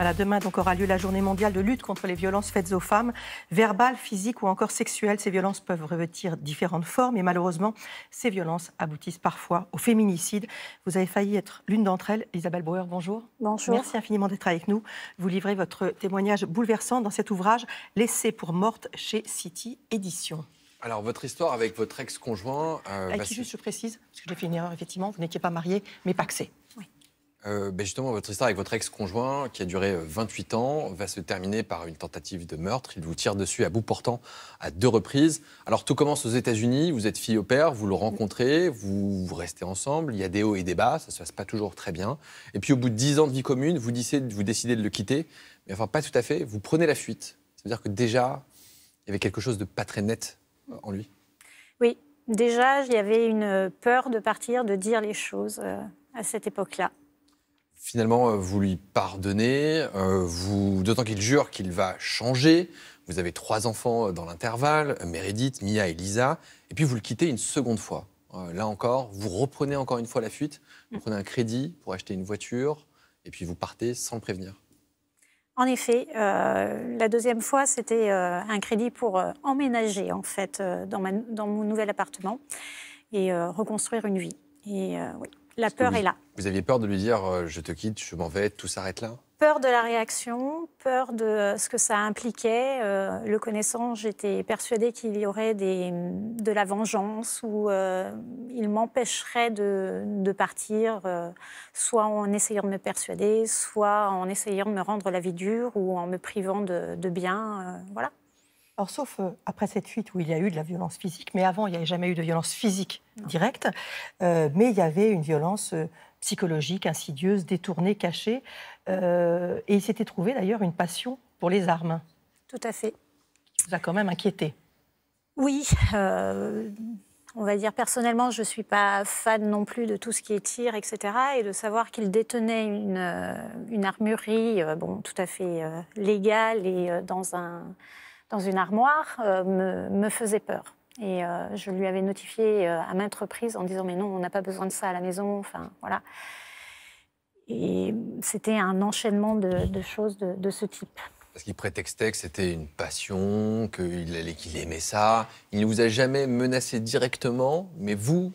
Voilà, demain donc aura lieu la journée mondiale de lutte contre les violences faites aux femmes, verbales, physiques ou encore sexuelles. Ces violences peuvent revêtir différentes formes et malheureusement, ces violences aboutissent parfois au féminicide. Vous avez failli être l'une d'entre elles. Isabelle Bauer, bonjour. Bonjour. Merci infiniment d'être avec nous. Vous livrez votre témoignage bouleversant dans cet ouvrage Laissé pour morte chez City Éditions. Alors, votre histoire avec votre ex-conjoint. Euh, avec qui, juste, je précise, parce que j'ai fait une erreur, effectivement, vous n'étiez pas marié, mais paxé. Oui. Euh, ben justement, votre histoire avec votre ex-conjoint, qui a duré 28 euh, ans, va se terminer par une tentative de meurtre. Il vous tire dessus à bout portant à deux reprises. Alors, tout commence aux États-Unis. Vous êtes fille au père, vous le rencontrez, vous, restez ensemble. Il y a des hauts et des bas, ça se passe pas toujours très bien. Et puis, au bout de 10 ans de vie commune, vous décidez, de le quitter. Mais enfin, pas tout à fait. Vous prenez la fuite. Ça veut dire que déjà, il y avait quelque chose de pas très net euh, en lui. Oui, déjà, il y avait une peur de partir, de dire les choses à cette époque-là. Finalement, euh, vous lui pardonnez, euh, d'autant qu'il jure qu'il va changer. Vous avez trois enfants euh, dans l'intervalle, Meredith, Mia et Lisa, et puis vous le quittez une seconde fois. là encore, vous reprenez encore une fois la fuite, vous prenez un crédit pour acheter une voiture, et puis vous partez sans le prévenir. En effet, la deuxième fois, c'était un crédit pour emménager en fait dans, dans, mon nouvel appartement et reconstruire une vie. Et oui, la peur est là. Vous aviez peur de lui dire euh, je te quitte, je m'en vais, tout s'arrête là? Peur de la réaction, peur de ce que ça impliquait. Euh, le connaissant, j'étais persuadée qu'il y aurait des, de la vengeance ou euh, il m'empêcherait de, partir, soit en essayant de me persuader, soit en essayant de me rendre la vie dure ou en me privant de, de biens. voilà. Alors, sauf euh, après cette fuite où il y a eu de la violence physique, mais avant, il n'y avait jamais eu de violence physique directe, euh, mais il y avait une violence euh, psychologique, insidieuse, détournée, cachée. et il s'était trouvé d'ailleurs une passion pour les armes. Tout à fait. Qui vous a quand même inquiété. Oui. on va dire personnellement, je ne suis pas fan non plus de tout ce qui est tir, etc. Et de savoir qu'il détenait une, une armurerie, bon, tout à fait légale et dans un dans une armoire euh, me, faisait peur. Et euh, je lui avais notifié euh, à maintes reprises en disant mais non, on n'a pas besoin de ça à la maison. Enfin voilà. Et c'était un enchaînement de, choses de, ce type. Parce qu'il prétextait que c'était une passion, qu'il aimait ça. Il ne vous a jamais menacé directement, mais vous,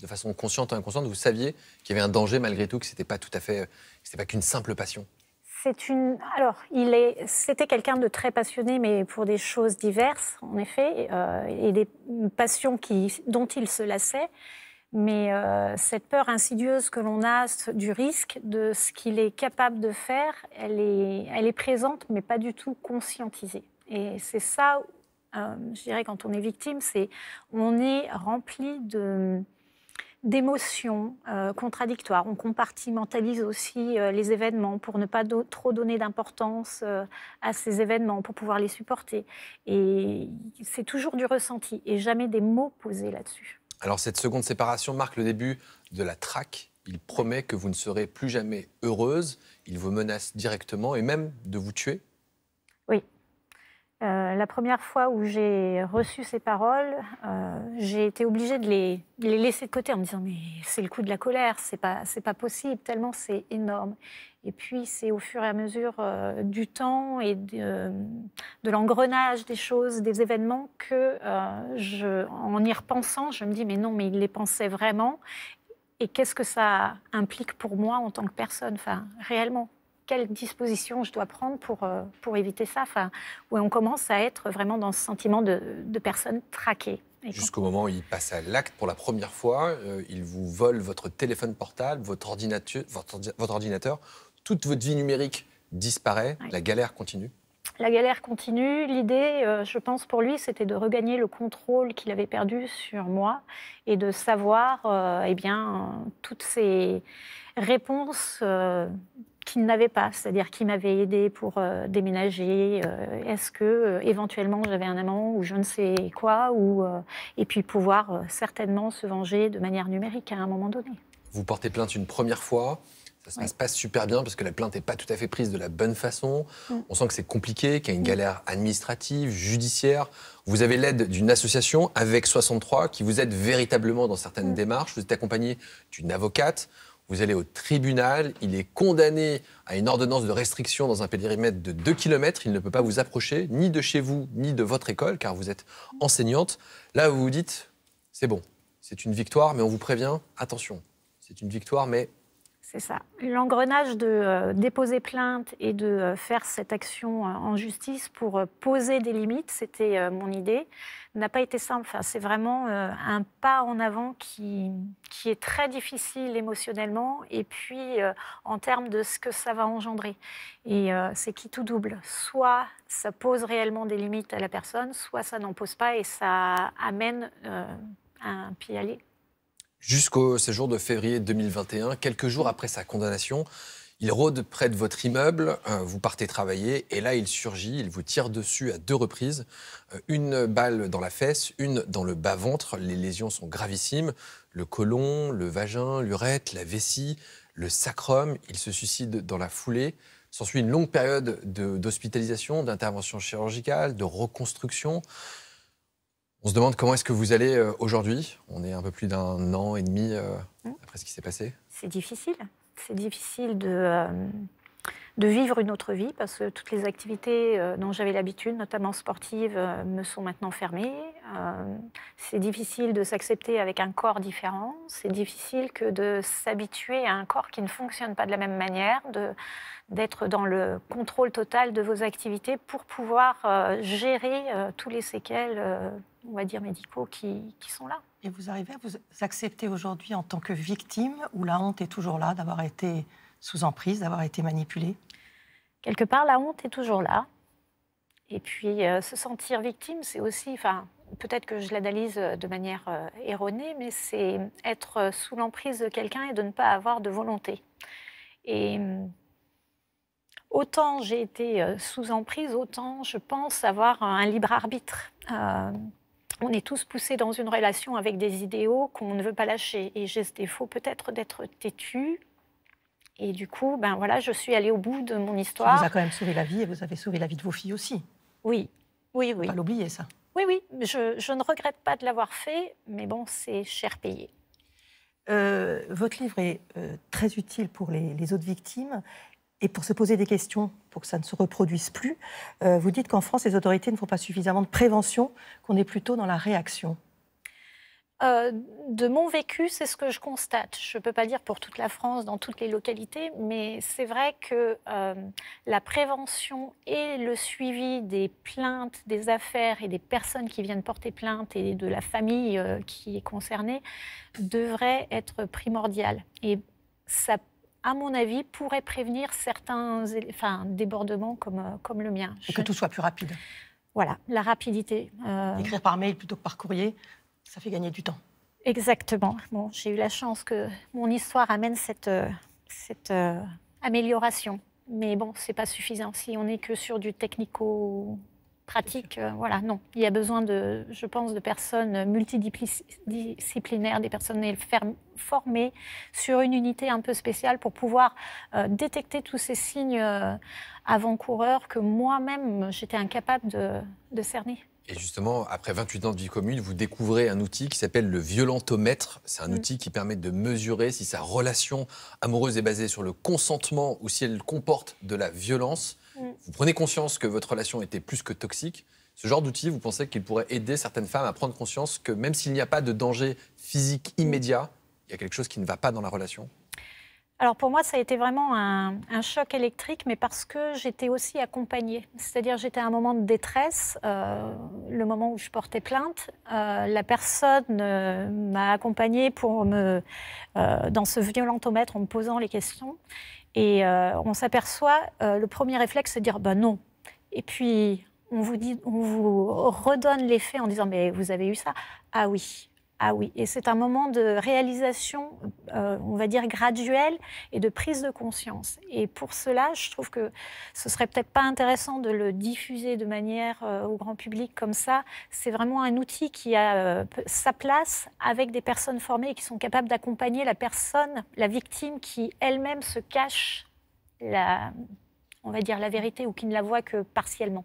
de façon consciente ou inconsciente, vous saviez qu'il y avait un danger malgré tout, que c'était pas tout à fait, c'était pas qu'une simple passion. C'est une. Alors, il est. C'était quelqu'un de très passionné, mais pour des choses diverses, en effet, euh, et des passions qui, dont il se lassait. Mais euh, cette peur insidieuse que l'on a du risque, de ce qu'il est capable de faire, elle est, elle est présente, mais pas du tout conscientisée. Et c'est ça, euh, je dirais, quand on est victime, c'est on est rempli de d'émotions euh, contradictoires. On compartimentalise aussi euh, les événements pour ne pas trop donner d'importance euh, à ces événements, pour pouvoir les supporter. Et c'est toujours du ressenti et jamais des mots posés là-dessus. Alors cette seconde séparation marque le début de la traque. Il promet que vous ne serez plus jamais heureuse. Il vous menace directement et même de vous tuer. Euh, la première fois où j'ai reçu ces paroles, euh, j'ai été obligée de les, laisser de côté en me disant mais c'est le coup de la colère, c'est pas c'est pas possible tellement c'est énorme. Et puis c'est au fur et à mesure euh, du temps et de, l'engrenage des choses, des événements que en y repensant, je me dis mais non mais il les pensait vraiment. Et qu'est-ce que ça implique pour moi en tant que personne, enfin réellement quelles dispositions je dois prendre pour, euh, pour éviter ça enfin, Où on commence à être vraiment dans ce sentiment de, de personne traquée. Jusqu'au moment où il passe à l'acte pour la première fois, euh, il vous vole votre téléphone portable, votre ordinateur, votre, ordinateur toute votre vie numérique disparaît, la galère continue la galère continue. L'idée, euh, je pense, pour lui, c'était de regagner le contrôle qu'il avait perdu sur moi et de savoir, eh bien, toutes ces réponses qu'il n'avait pas, c'est-à-dire qui m'avait aidé pour euh, déménager. Euh, est-ce que euh, éventuellement j'avais un amant ou je ne sais quoi, ou et puis pouvoir certainement se venger de manière numérique à un moment donné. Vous portez plainte une première fois. Ça se passe pas super bien parce que la plainte n'est pas tout à fait prise de la bonne façon. Mm. On sent que c'est compliqué, qu'il y a une mm. galère administrative, judiciaire. Vous avez l'aide d'une association avec 63 qui vous aide véritablement dans certaines mm. démarches. Vous êtes accompagné d'une avocate. Vous allez au tribunal, il est condamné à une ordonnance de restriction dans un périmètre de 2 km. Il ne peut pas vous approcher, ni de chez vous, ni de votre école, car vous êtes enseignante. Là, vous vous dites, c'est bon, c'est une victoire, mais on vous prévient, attention, c'est une victoire, mais c'est ça. L'engrenage de euh, déposer plainte et de euh, faire cette action euh, en justice pour poser des limites, c'était mon idée, n'a pas été simple. Enfin, c'est vraiment un pas en avant qui, qui est très difficile émotionnellement et puis en termes de ce que ça va engendrer. Et c'est qui tout double. Soit ça pose réellement des limites à la personne, soit ça n'en pose pas et ça amène un pied aller jusqu'au séjour de février 2021, quelques jours après sa condamnation. Il rôde près de votre immeuble, euh, vous partez travailler, et là il surgit, il vous tire dessus à deux reprises. Euh, une balle dans la fesse, une dans le bas-ventre. Les lésions sont gravissimes. Le côlon, le vagin, l'urètre, la vessie, le sacrum. Il se suicide dans la foulée. S'ensuit une longue période d'hospitalisation, d'intervention chirurgicale, de reconstruction. On se demande comment est-ce que vous allez euh, aujourd'hui. On est un peu plus d'un an et demi euh, après ce qui s'est passé. C'est difficile. C'est difficile de, euh, de vivre une autre vie parce que toutes les activités dont j'avais l'habitude, notamment sportives, me sont maintenant fermées. C'est difficile de s'accepter avec un corps différent. C'est difficile que de s'habituer à un corps qui ne fonctionne pas de la même manière, d'être dans le contrôle total de vos activités pour pouvoir gérer tous les séquelles on va dire, médicaux qui, sont là. Et vous arrivez à vous accepter aujourd'hui en tant que victime ou la honte est toujours là d'avoir été sous emprise, d'avoir été manipulée? Quelque part, la honte est toujours là. Et puis, euh, se sentir victime, c'est aussi, enfin, peut-être que je l'analyse de manière euh, erronée, mais c'est être sous l'emprise de quelqu'un et de ne pas avoir de volonté. Et autant j'ai été euh, sous emprise, autant je pense avoir un libre arbitre on est tous poussés dans une relation avec des idéaux qu'on ne veut pas lâcher. Et j'ai ce défaut peut-être d'être têtu. Et du coup, ben voilà, je suis allée au bout de mon histoire. Ça vous a quand même sauvé la vie et vous avez sauvé la vie de vos filles aussi. Oui, oui, oui. Pas l'oublier ça. Oui, oui. Je, ne regrette pas de l'avoir fait, mais bon, c'est cher payé. Euh, votre livre est euh, très utile pour les, autres victimes. Et pour se poser des questions, pour que ça ne se reproduise plus, euh, vous dites qu'en France, les autorités ne font pas suffisamment de prévention, qu'on est plutôt dans la réaction. Euh, de mon vécu, c'est ce que je constate. Je ne peux pas dire pour toute la France, dans toutes les localités, mais c'est vrai que euh, la prévention et le suivi des plaintes, des affaires et des personnes qui viennent porter plainte et de la famille qui est concernée devraient être primordiales. Et ça à mon avis, pourrait prévenir certains enfin, débordements comme, euh, comme le mien. Et que tout soit plus rapide. Voilà, la rapidité. Euh, Écrire par mail plutôt que par courrier, ça fait gagner du temps. Exactement. Bon, j'ai eu la chance que mon histoire amène cette, euh, cette amélioration. Mais bon, c'est pas suffisant. Si on n'est que sur du technico pratique, euh, voilà, non. Il y a besoin de, je pense, de personnes multidisciplinaires, des personnels formés sur une unité un peu spéciale pour pouvoir euh, détecter tous ces signes euh, avant-coureurs que moi-même, j'étais incapable de, cerner. Et justement, après 28 ans de vie commune, vous découvrez un outil qui s'appelle le violentomètre. C'est un mm. outil qui permet de mesurer si sa relation amoureuse est basée sur le consentement ou si elle comporte de la violence. Mm. Vous prenez conscience que votre relation était plus que toxique. Ce genre d'outil, vous pensez qu'il pourrait aider certaines femmes à prendre conscience que même s'il n'y a pas de danger physique immédiat, il y a quelque chose qui ne va pas dans la relation? Alors pour moi, ça a été vraiment un, choc électrique, mais parce que j'étais aussi accompagnée. C'est-à-dire j'étais à un moment de détresse, euh, le moment où je portais plainte. Euh, la personne euh, m'a accompagnée pour me, dans ce violentomètre en me posant les questions. Et euh, on s'aperçoit, euh, le premier réflexe, c'est de dire bah non. Et puis, on vous, dit, on vous redonne les faits en disant mais vous avez eu ça? Ah oui. Ah oui, et c'est un moment de réalisation, euh, on va dire graduelle, et de prise de conscience. Et pour cela, je trouve que ce serait peut-être pas intéressant de le diffuser de manière euh, au grand public comme ça. C'est vraiment un outil qui a euh, sa place avec des personnes formées qui sont capables d'accompagner la personne, la victime, qui elle-même se cache la, on va dire la vérité ou qui ne la voit que partiellement.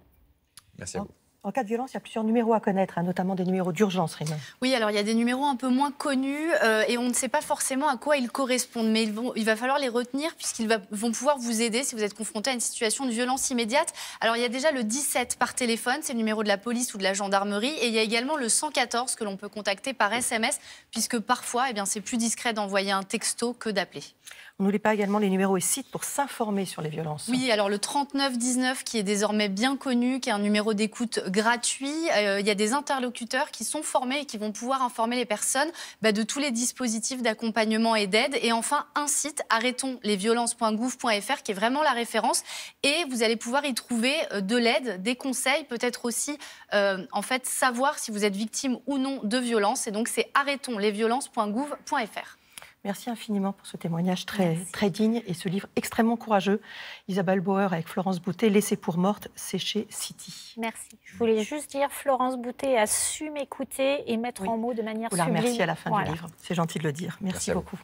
Merci à vous. En cas de violence, il y a plusieurs numéros à connaître, hein, notamment des numéros d'urgence, Rima. Oui, alors il y a des numéros un peu moins connus euh, et on ne sait pas forcément à quoi ils correspondent, mais il va falloir les retenir puisqu'ils vont pouvoir vous aider si vous êtes confronté à une situation de violence immédiate. Alors il y a déjà le 17 par téléphone, c'est le numéro de la police ou de la gendarmerie, et il y a également le 114 que l'on peut contacter par SMS puisque parfois, eh c'est plus discret d'envoyer un texto que d'appeler. On n'oublie pas également les numéros et sites pour s'informer sur les violences. Oui, alors le 3919 qui est désormais bien connu, qui est un numéro d'écoute gratuit. Euh, il y a des interlocuteurs qui sont formés et qui vont pouvoir informer les personnes bah, de tous les dispositifs d'accompagnement et d'aide. Et enfin, un site, arrêtonslesviolences.gouv.fr, qui est vraiment la référence. Et vous allez pouvoir y trouver euh, de l'aide, des conseils, peut-être aussi euh, en fait savoir si vous êtes victime ou non de violence. Et donc c'est arrêtonslesviolences.gouv.fr. Merci infiniment pour ce témoignage très, Merci. très digne et ce livre extrêmement courageux. Isabelle Bauer avec Florence Boutet, Laissée pour morte, c'est chez City. Merci. Je voulais juste dire, Florence Boutet a su m'écouter et mettre Oui. en mots de manière Vous la sublime. remerciez à la fin Voilà. du livre. C'est gentil de le dire. Merci, Merci à vous. beaucoup.